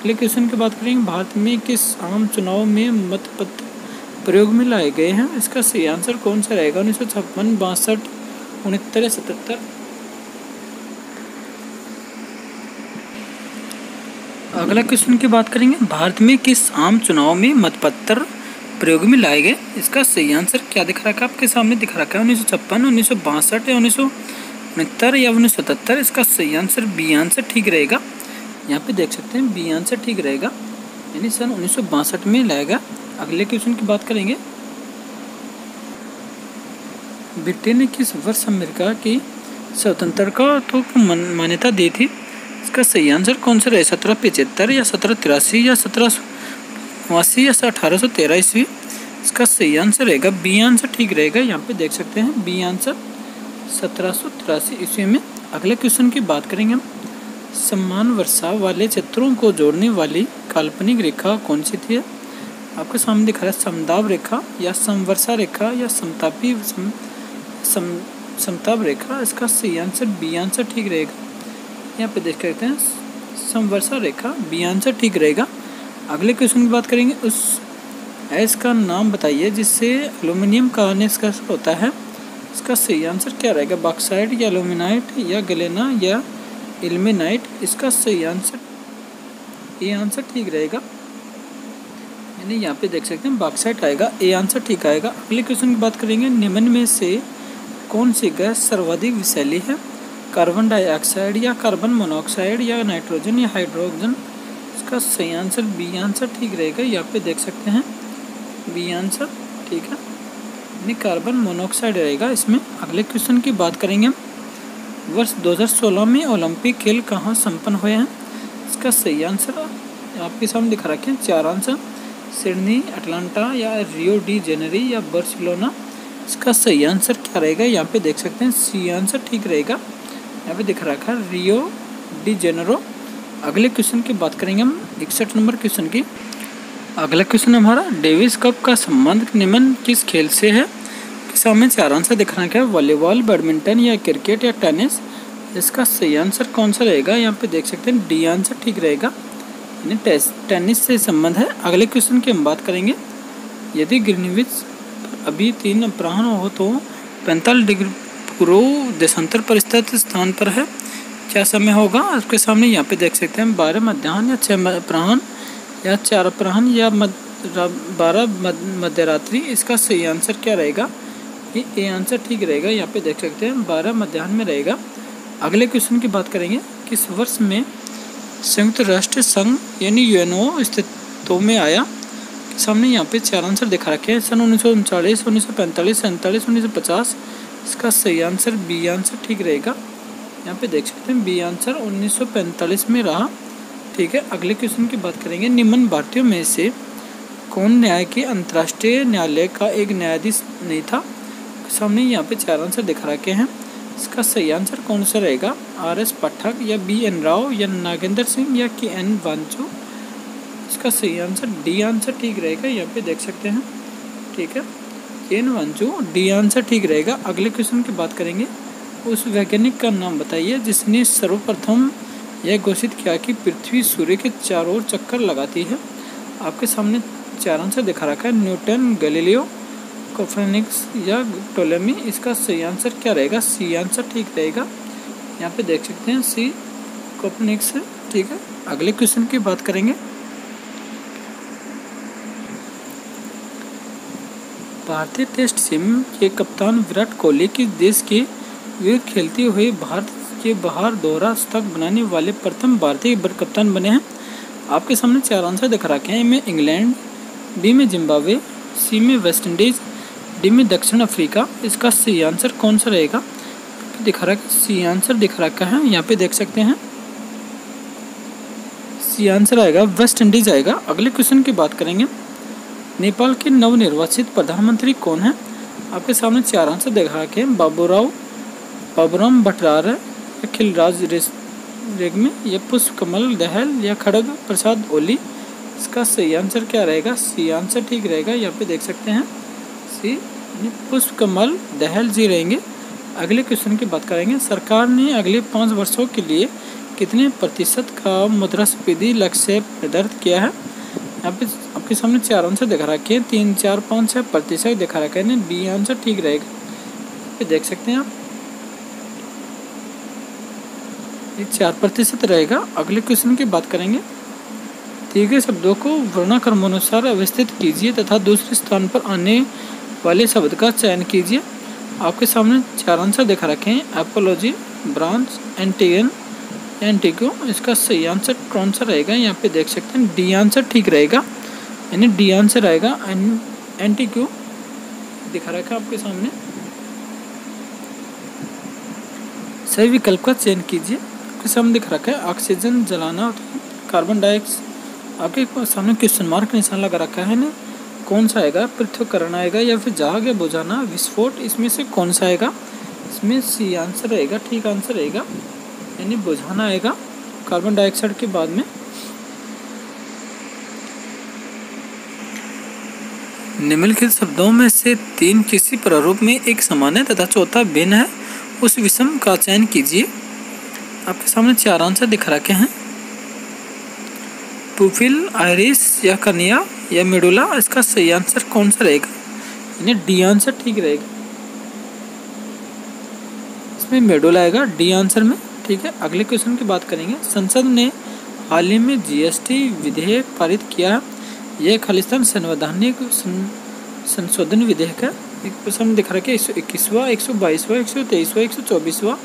अगले क्वेश्चन की बात करेंगे, भारत में किस आम चुनाव में मतपत्र प्रयोग में लाए गए हैं? इसका सही आंसर कौन सा रहेगा? उन्नीस सौ छप्पन, बासठ, उनहत्तर या सतहत्तर। अगला क्वेश्चन की बात करेंगे, भारत में किस आम चुनाव में मतपत्र प्रयोग में लाए गए? इसका सही आंसर क्या दिख रखा है? आपके सामने दिख रखा है। उन्नीस सौ छप्पन, उन्नीस सौ बासठ या उन्नीस सौ उनहत्तर या उन्नीस सतहत्तर इसका सही आंसर बी आंसर ठीक रहेगा। यहाँ पे देख सकते हैं बी आंसर ठीक रहेगा। यानी सन उन्नीस सौ बासठ में लाएगा। अगले क्वेश्चन की बात करेंगे। ब्रिटेन ने किस वर्ष अमेरिका की स्वतंत्रता को मान्यता दी थी? इसका सही आंसर कौन सा रहे? सत्रह पचहत्तर या सत्रह तिरासी या सत्रह नवासी या अठारह सौ तेरह ईस्वी? इसका सही आंसर रहेगा। बी आंसर ठीक रहेगा। यहाँ पे देख सकते हैं बी आंसर सत्रह सौ तिरासी ईस्वी में अगले क्वेश्चन की बात करेंगे हम। सम्मान वर्षा वाले चित्रों को जोड़ने वाली काल्पनिक रेखा कौन सी थी? आपके सामने दिखा रहा है समदाब रेखा या समवर्षा रेखा या समतापी सम, सम, समताप रेखा। इसका सही आंसर बी आंसर ठीक रहेगा। यहाँ पे देख सकते हैं समवर्षा रेखा बी आंसर ठीक रहेगा। अगले क्वेश्चन की बात करेंगे उस ऐस का नाम बताइए जिससे एलुमिनियम का निष्कर्ष होता है। इसका सही आंसर क्या रहेगा? बॉक्साइड या एलुमिनाइट या गलेना या एलमिनाइट इसका सही आंसर ये आंसर ठीक रहेगा। यानी यहाँ पे देख सकते हैं, बॉक्साइड आएगा, ए आंसर ठीक आएगा। अगले क्वेश्चन की बात करेंगे, निम्न में से कौन सी गैस सर्वाधिक विषैली है? कार्बन डाइऑक्साइड या कार्बन मोनोऑक्साइड या नाइट्रोजन या हाइड्रोजन? इसका सही आंसर, बी आंसर ठीक रहेगा। यहाँ पे देख सकते हैं, बी आंसर ठीक है। यानी कार्बन मोनोऑक्साइड रहेगा। इसमें अगले क्वेश्चन की बात करेंगे हम। वर्ष 2016 में ओलंपिक खेल कहाँ संपन्न हुए हैं? इसका सही आंसर आपके सामने दिखा रखे हैं। चार आंसर सिडनी, अटलांटा या रियो डी जेनरी या बर्सिलोना। इसका सही आंसर क्या रहेगा? यहाँ पे देख सकते हैं। सी आंसर ठीक रहेगा। यहाँ पे दिख रखा है रियो डी जेनरो। अगले क्वेश्चन की बात करेंगे हम। इकसठ नंबर क्वेश्चन की। अगला क्वेश्चन हमारा डेविस कप का संबंध निम्न किस खेल से है? सामने चार आंसर दिखाना क्या है? वॉलीबॉल बैडमिंटन या क्रिकेट या टेनिस इसका सही आंसर कौन सा रहेगा? यहाँ पे देख सकते हैं डी आंसर ठीक रहेगा। यानी टेनिस से संबंध है। अगले क्वेश्चन की हम बात करेंगे। यदि ग्रीनविच अभी तीन अपराहन हो तो पैंतालीस डिग्री पूर्व देशांतर पर स्थित स्थान पर है। क्या समय होगा? आपके सामने यहाँ पे देख सकते हैं, बारह मध्यान्ह या छः अपराह्न। या चार अपराहन या बारह मध्य रात्रि इसका सही आंसर क्या रहेगा? ये ए आंसर ठीक रहेगा, यहाँ पे देख सकते हैं, बारह मध्यान्ह में रहेगा। अगले क्वेश्चन की बात करेंगे, किस वर्ष में संयुक्त राष्ट्र संघ, यानी यूएनओ अस्तित्व में आया? सामने यहाँ पे चार आंसर दिखा रखे हैं, सन उन्नीस सौ उनचालीस, उन्नीस सौ पैंतालीस, सैंतालीस, उन्नीस सौ पचास, इसका सही आंसर बी आंसर ठीक रहेगा। यहाँ पे देख सकते हैं बी आंसर 1945 में रहा। ठीक है, अगले क्वेश्चन की बात करेंगे। निम्न भारतीयों में से कौन न्याय के अंतर्राष्ट्रीय न्यायालय का एक न्यायाधीश नहीं था? सामने यहाँ पे चार आंसर दिखा रखे हैं। इसका सही आंसर कौन सा रहेगा? आर एस पाठक या बी एन राव या नागेंद्र सिंह या के एन वांचू? इसका सही आंसर डी आंसर ठीक रहेगा, यहाँ पे देख सकते हैं। ठीक है, के एन वांचू, डी आंसर ठीक रहेगा। अगले क्वेश्चन की बात करेंगे। उस वैज्ञानिक का नाम बताइए जिसने सर्वप्रथम यह घोषित किया कि पृथ्वी सूर्य के चारों ओर चक्कर लगाती है। आपके सामने चार आंसर दिखा रखा है, न्यूटन, गैलीलियो, कोफेनिक्स या टोलेमी। इसका सही आंसर क्या रहेगा? सी आंसर ठीक रहेगा। यहाँ पे देख सकते हैं, सी कोफेनिक्स है, ठीक है। अगले क्वेश्चन की बात करेंगे। भारतीय टेस्ट टीम के कप्तान विराट कोहली की देश के विरुद्ध खेलते हुए भारत के बाहर दोहरा तक बनाने वाले प्रथम भारतीय कप्तान बने हैं। आपके सामने चार आंसर दिख रखे हैं। में इंग्लैंड, बी में जिम्बाब्वे, सी में वेस्ट इंडीज़, डी में दक्षिण अफ्रीका। इसका सी आंसर कौन सा रहेगा? दिखा है सी आंसर दिखा रखा है। यहाँ पे देख सकते हैं। सी आंसर आएगा, वेस्ट इंडीज आएगा। अगले क्वेश्चन की बात करेंगे। नेपाल के नवनिर्वाचित प्रधानमंत्री कौन है? आपके सामने चार आंसर दिखा रखे हैं। बाबूराव, बाबूराम भट्टार या खिलराज रेगमे या पुष्प कमल, दहल या खड़ग, प्रसाद ओली इसका सही आंसर क्या रहेगा? सी आंसर ठीक रहेगा, यहाँ पे देख सकते हैं। सी पुष्प कमल, दहल जी रहेंगे। अगले क्वेश्चन की बात करेंगे। सरकार ने अगले पाँच वर्षों के लिए कितने प्रतिशत का मुद्रास्फीति लक्ष्य निर्धारित किया है? यहाँ पे आपके सामने चार आंसर दिखा रखे हैं। तीन, चार, पाँच छः प्रतिशत दिखा रखा है। बी आंसर ठीक रहेगा। देख सकते हैं आप। ये चार प्रतिशत रहेगा। अगले क्वेश्चन की बात करेंगे। दिए गए शब्दों को वर्णाक्रमानुसार अवस्थित कीजिए तथा दूसरे स्थान पर आने वाले शब्द का चयन कीजिए। आपके सामने चार आंसर दिखा रखे हैं। एपोलॉजी ब्रांच एंटीगन एंटीगो इसका सही आंसर कौन सा रहेगा। यहाँ पे देख सकते हैं। डी आंसर ठीक रहेगा। यानी डी आंसर आएगा एंटीक्यू दिखा रखा है आपके सामने। सही विकल्प का चयन कीजिए। आपके सामने दिख रखा है? ऑक्सीजन जलाना कार्बन डाइऑक्साइड आपके सामने क्वेश्चन मार्क निशान लगा रखा है ना? कौन सा आएगा? पृथ्वीकरण आएगा या फिर जहाग या बुझाना विस्फोट इसमें से कौन सा आएगा? इसमें सी आंसर रहेगा, ठीक आंसर रहेगा। यानी बुझाना आएगा कार्बन डाइऑक्साइड के बाद में। निम्नलिखित शब्दों में से तीन किसी प्रारूप में एक समान है तथा चौथा भिन्न है। उस विषम का चयन कीजिए। आपके सामने चार आंसर दिखा रखे हैं। पुफिल आयरिस या कनिया या मिडुला इसका सही आंसर कौन सा रहेगा? यानी डी आंसर ठीक रहेगा। इसमें मेडुला आएगा डी आंसर में, ठीक है? अगले क्वेश्चन की बात करेंगे। संसद ने हाल ही में जीएसटी विधेयक पारित किया। यह खालिस्तान संवैधानिक संशोधन विधेयक है। एक क्वेश्चन दिखा रहा है एक सौ इक्कीसवा, एक सौ बाईसवा, एक सौ तेईसवा, एक सौ चौबीसवा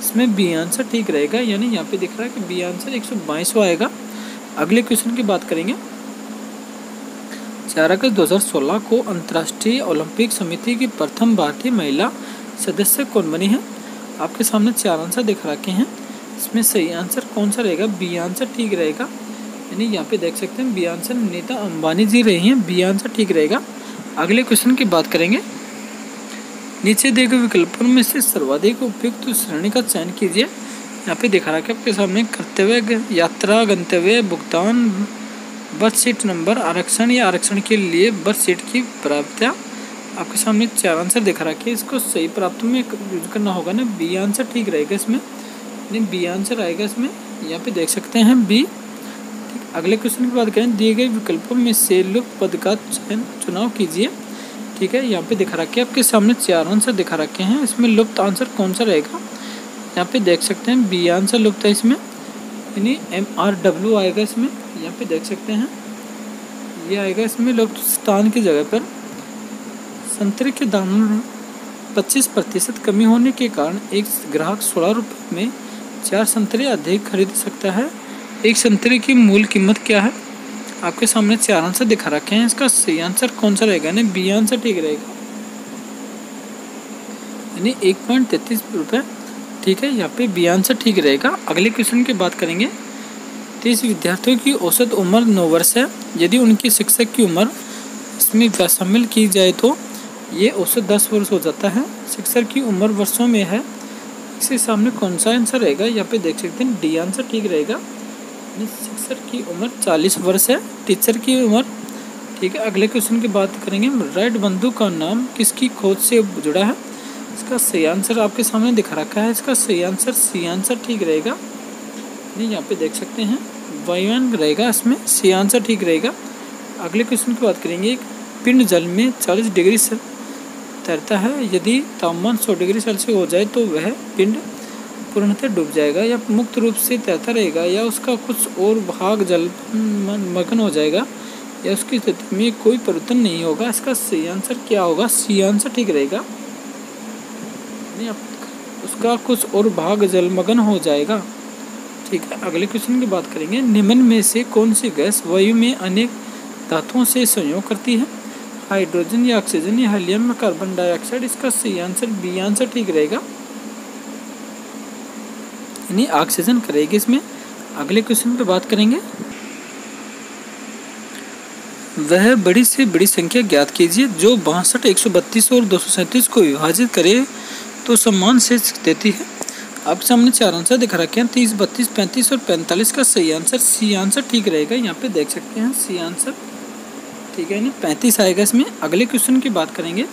इसमें बी आंसर ठीक रहेगा, यानी यहाँ पे दिख रहा है कि बी आंसर एक सौ आएगा। अगले क्वेश्चन की बात करेंगे। चार अगस्त 2016 को अंतर्राष्ट्रीय ओलंपिक समिति की प्रथम भारतीय महिला सदस्य कौन बनी है? आपके सामने चार आंसर दिख रखे हैं। इसमें सही आंसर कौन सा रहेगा? बी आंसर ठीक रहेगा। यानी यहाँ पे देख सकते हैं बी आंसर नीता अंबानी जी रही हैं बी आंसर ठीक रहेगा। अगले क्वेश्चन की बात करेंगे। नीचे दिए गए विकल्पों में से सर्वाधिक उपयुक्त तो श्रेणी का चयन कीजिए। यहाँ पे दिखा रखा है आपके सामने कर्तव्य यात्रा, गंतव्य, भुगतान बस सीट नंबर, आरक्षण या आरक्षण के लिए बस सीट की प्राप्तियाँ आपके सामने चार आंसर दिखा रहा है इसको सही प्राप्त में यूज़ करना होगा ना। बी आंसर ठीक रहेगा इसमें। नहीं, बी आंसर आएगा इसमें। यहाँ पे देख सकते हैं बी। अगले क्वेश्चन की बात करें दिए गए विकल्पों में से लुप्त पद का चयन, चुनाव कीजिए। ठीक है, यहाँ पे दिखा रखे आपके सामने चार आंसर दिखा रखे हैं। इसमें लुप्त आंसर कौन सा रहेगा? यहाँ पे देख सकते हैं, बी आंसर लुप्त है इसमें। यानी एम आर डब्ल्यू आएगा इसमें। यहाँ पे देख सकते हैं। ये आएगा इसमें लुप्त स्थान की जगह पर। संतरे के दामों में पच्चीस प्रतिशत कमी होने के कारण एक ग्राहक सोलह रुपये में चार संतरे अधिक खरीद सकता है। एक संतरे की मूल कीमत क्या है? आपके सामने चार आंसर दिखा रखे हैं। इसका सही आंसर कौन सा रहेगा? यानी बी आंसर ठीक रहेगा। यानी एक पॉइंट तैतीस रुपये ठीक है, यहाँ पे बी आंसर ठीक रहेगा। अगले क्वेश्चन की बात करेंगे। तीस विद्यार्थियों की औसत उम्र नौ वर्ष है। यदि उनकी शिक्षक की उम्र इसमें शामिल की जाए तो ये औसत दस वर्ष हो जाता है। शिक्षक की उम्र वर्षों में है। इसके सामने कौन सा आंसर रहेगा? यहाँ पे देख सकते हैं, डी आंसर ठीक रहेगा। शिक्षक की उम्र चालीस वर्ष है, टीचर की उम्र, ठीक है, अगले क्वेश्चन की बात करेंगे। राइट बंधु का नाम किसकी खोज से जुड़ा है? इसका सही आंसर आपके सामने दिखा रखा है। इसका सही आंसर सी आंसर ठीक रहेगा। नहीं यहाँ पे देख सकते हैं। वायुयान रहेगा इसमें सी आंसर ठीक रहेगा। अगले क्वेश्चन की बात करेंगे। पिंड जल में 40 डिग्री से तैरता है। यदि तापमान सौ डिग्री सेल्सियस हो जाए तो वह पिंड पूर्णतः डूब जाएगा या मुक्त रूप से तैरता रहेगा या उसका कुछ और भाग जल मगन हो जाएगा या उसकी स्थिति में कोई परिवर्तन नहीं होगा। इसका सही आंसर क्या होगा? सी आंसर ठीक रहेगा। उसका कुछ और भाग जलमग्न हो जाएगा। ठीक है, अगले क्वेश्चन की बात करेंगे। निम्न में से कौन सी गैस वायु में अनेक धातुओं से संयोग करती है? हाइड्रोजन या ऑक्सीजन या हीलियम या कार्बन डाइऑक्साइड इसका सही आंसर बी आंसर ठीक रहेगा। यानी ऑक्सीजन करेगी इसमें। अगले क्वेश्चन पे बात करेंगे। वह बड़ी से बड़ी संख्या ज्ञात कीजिए, जो बासठ, एक सौ बत्तीस और दो सौ सैंतीस को विभाजित करे तो सम्मान से देती है। आपके सामने चार आंसर दिखा रखे हैं, तीस, बत्तीस, पैंतीस और पैंतालीस का सही आंसर। सी आंसर ठीक रहेगा, यहाँ पे देख सकते हैं, सी आंसर ठीक है ना पैंतीस आएगा इसमें। अगले क्वेश्चन की बात करेंगे।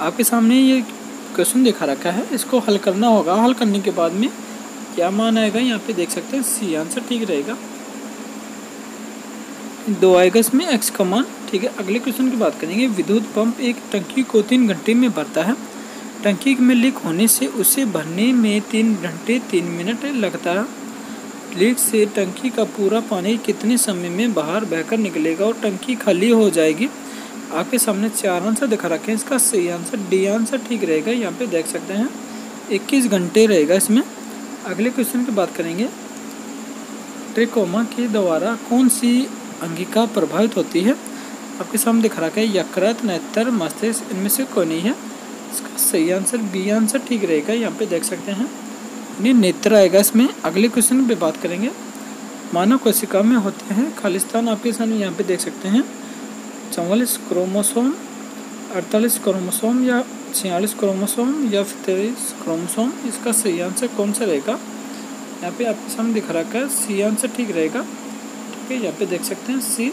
आपके सामने ये क्वेश्चन दिखा रखा है, इसको हल करना होगा। हल करने के बाद में क्या मान आएगा यहाँ पे देख सकते हैं। सी आंसर ठीक रहेगा। दो आएगा इसमें एक्स का मान ठीक है। अगले क्वेश्चन की बात करेंगे। विद्युत पंप एक टंकी को तीन घंटे में भरता है। टंकी में लीक होने से उसे भरने में तीन घंटे, तीन मिनट लगता है। लीक से टंकी का पूरा पानी कितने समय में बाहर बहकर निकलेगा और टंकी खाली हो जाएगी? आपके सामने चार आंसर दिखा रखे हैं। इसका सही आंसर डी आंसर ठीक रहेगा। यहाँ पे देख सकते हैं। इक्कीस घंटे रहेगा इसमें। अगले क्वेश्चन की बात करेंगे। ट्रिकोमा के द्वारा कौन सी अंगिका प्रभावित होती है? आपके सामने दिख रहा है यकृत, नेत्र, मस्तिष्क, इनमें से कोई नहीं है। इसका सही आंसर बी आंसर ठीक रहेगा, यहाँ पे देख सकते हैं। नहीं नेत्र आएगा इसमें। अगले क्वेश्चन पे बात करेंगे। मानव कोशिका में होते हैं, खालिस्तान आपके सामने यहाँ पे देख सकते हैं। चौवालीस क्रोमोसोम अड़तालीस क्रोमोसोम या छियालीस क्रोमोसोम या फिर तेईस क्रोमोसोम इसका सही आंसर कौन सा रहेगा यहाँ पे आपके सामने दिखा रखा है सी आंसर ठीक रहेगा ठीक है यहाँ पे देख सकते हैं सी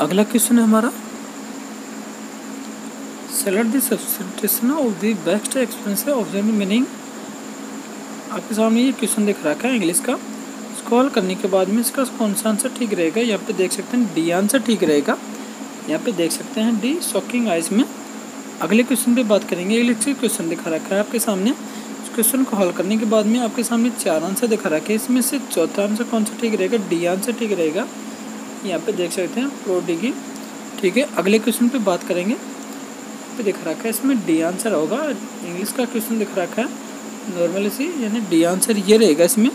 अगला क्वेश्चन है हमारा select the of the best expensive of the meaning आपके सामने ये क्वेश्चन दिख रखा है इंग्लिश का स्कॉल करने के बाद में इसका कौन सा आंसर ठीक रहेगा? यहाँ पे देख सकते हैं डी आंसर ठीक रहेगा। यहाँ पे देख सकते हैं डी शॉकिंग आइज़ में। अगले क्वेश्चन पे बात करेंगे। इलेक्ट्रिक क्वेश्चन दिखा रखा है आपके सामने। इस क्वेश्चन को हल करने के बाद में आपके सामने चार आंसर दिखा रखे हैं। इसमें से चौथा आंसर कौन सा ठीक रहेगा? डी आंसर ठीक रहेगा। यहाँ पे देख सकते हैं प्रो डिगी ठीक है, अगले क्वेश्चन पे बात करेंगे। पे दिख रखा है, इसमें डी आंसर होगा। इंग्लिश का क्वेश्चन दिख रखा है। नॉर्मल सी, यानी डी आंसर ये रहेगा इसमें।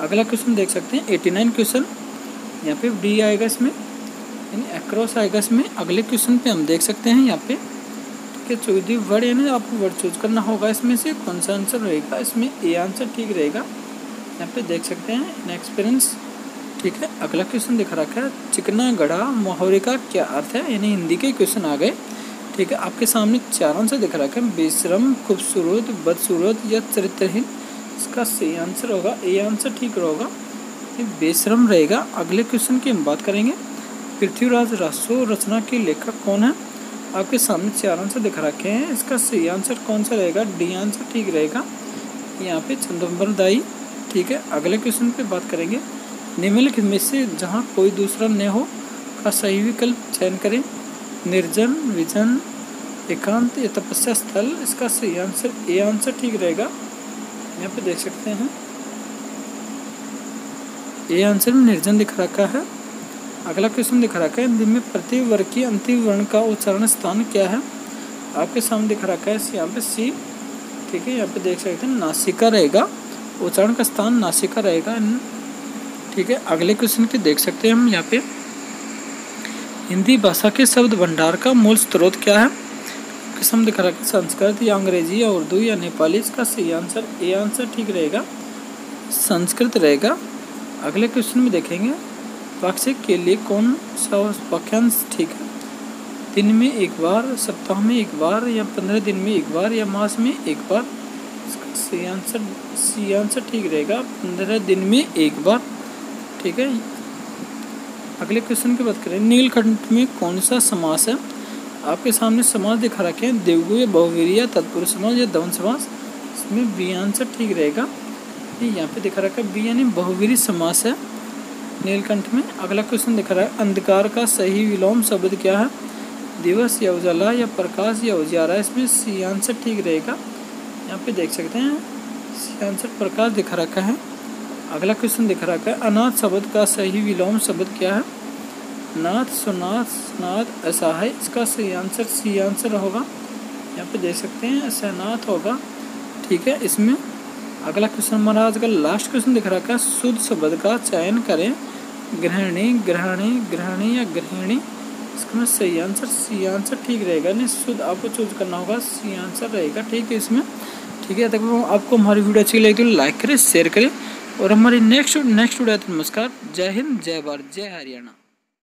अगला क्वेश्चन देख सकते हैं। एटी नाइन क्वेश्चन यहाँ पे डी आएगा इसमें। यानी अक्रॉस आएगा इसमें। अगले क्वेश्चन पे हम देख सकते हैं यहाँ पे। है चौधरी वर्ड यानी आपको वर्ड चूज़ करना होगा इसमें से। कौन सा आंसर रहेगा? इसमें ए आंसर ठीक रहेगा। यहाँ पे देख सकते हैं। एक्सपीरियंस ठीक है, अगला क्वेश्चन दिखा रखा है। चिकना, गढ़ा मुहावरे का क्या अर्थ है? यानी हिंदी के क्वेश्चन आ गए। ठीक है, आपके सामने चार आंसर दिख रखा है। बेशरम, खूबसूरत, बदसूरत या चरित्रहीन। इसका सही आंसर होगा ए आंसर ठीक होगा ये बेशरम रहेगा। अगले क्वेश्चन की हम बात करेंगे। पृथ्वीराज रासो रचना के लेखक कौन है? आपके सामने चार आंसर दिखा रखे हैं। इसका सही आंसर कौन सा रहेगा? डी आंसर ठीक रहेगा। यहाँ पे चंद्रम्बर दाई, ठीक है। अगले क्वेश्चन पे बात करेंगे। निम्नलिखित में से जहाँ कोई दूसरा न हो, का सही विकल्प चयन करें। निर्जन, विजन, एकांत या तपस्या स्थल, इसका सही आंसर ए आंसर ठीक रहेगा। यहाँ पे देख सकते हैं। ए आंसर में निर्जन दिख रखा है। अगला क्वेश्चन दिख रखा है हिंदी में प्रति वर्ग की अंतिम वर्ण का उच्चारण स्थान क्या है? आपके सामने दिख रखा है यहाँ पे सी ठीक है, यहाँ पे देख सकते हैं, नासिका रहेगा। उच्चारण का स्थान नासिका रहेगा। ठीक है, अगले क्वेश्चन के देख सकते हैं हम यहाँ पे। हिंदी भाषा के शब्द भंडार का मूल स्रोत क्या है? आपके सामने दिखा रखा है संस्कृत या अंग्रेज़ी या उर्दू या नेपाली, इसका सही आंसर, ए आंसर ठीक रहेगा, संस्कृत रहेगा। अगले क्वेश्चन में देखेंगे, वाक्य के लिए कौन सा वाक्यांश ठीक है? दिन में एक बार, सप्ताह में एक बार, या पंद्रह दिन में एक बार, या मास में एक बार? इसका सी आंसर सी आंसर ठीक रहेगा, पंद्रह दिन में एक बार। ठीक है? अगले क्वेश्चन की बात करें नीलखंड में कौन सा समास है? आपके सामने समास दिखा रखे हैं। देवगु या बहुवीर या तत्पुरुष समाज या दवन समास इसमें बी आंसर ठीक रहेगा। ये यहाँ पे दिखा रखा है। बी यानी बहुवीरी समास है। नीलकंठ में अगला क्वेश्चन दिखा रहा है। अंधकार का सही विलोम शब्द क्या है? दिवस या उजाला या प्रकाश या उजारा इसमें सी आंसर ठीक रहेगा। यहाँ पे देख सकते हैं। सी आंसर प्रकाश दिखा रखा है। अगला क्वेश्चन दिखा रखा है। अनाथ शब्द का सही विलोम शब्द क्या है? नाथ सुनाथ नाथ ऐसा है इसका सही आंसर सी आंसर होगा। यहाँ पे देख सकते हैं, ऐसा नाथ होगा। ठीक है, इसमें अगला क्वेश्चन हमारा आज का लास्ट क्वेश्चन दिख रहा है। शुद्ध शब्द का चयन करें। ग्रहणी ग्रहणी ग्रहणी या गृहिणी? इसका सही आंसर सी आंसर ठीक रहेगा। नहीं, शुद्ध आपको चूज़ करना होगा सी आंसर रहेगा। ठीक है, इसमें ठीक है तक आपको हमारी वीडियो अच्छी लगी तो लाइक करें शेयर करें। और हमारी नेक्स्ट नेक्स्ट वीडियो नमस्कार। जय हिंद, जय भारत, जय हरियाणा।